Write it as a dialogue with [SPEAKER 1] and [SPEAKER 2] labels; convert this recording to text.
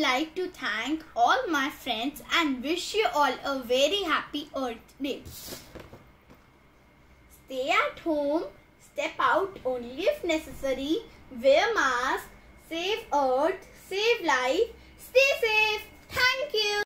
[SPEAKER 1] like to thank all my friends and wish you all a very happy Earth Day. Stay at home, step out only if necessary, wear mask, save earth, save life, stay safe. Thank you.